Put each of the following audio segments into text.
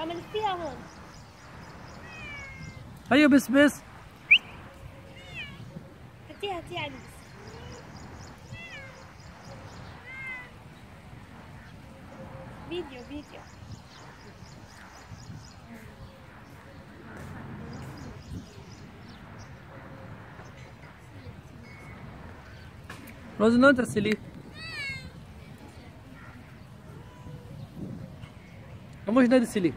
عملت فيها هون. هيا بس بس. هاتيها هاتيها علي فيديو فيديو. روز non ترسلي مش نادي سلي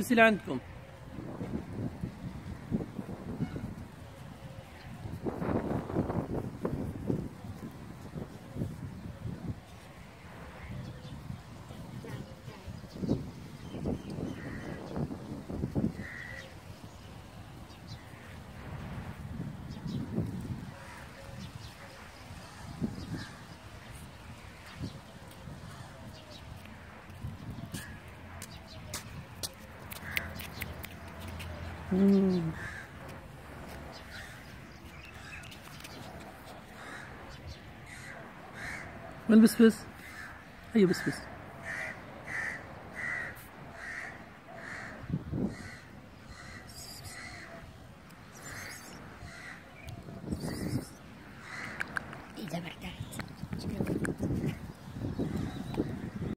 سلي عندكم البس بس هيا بس بس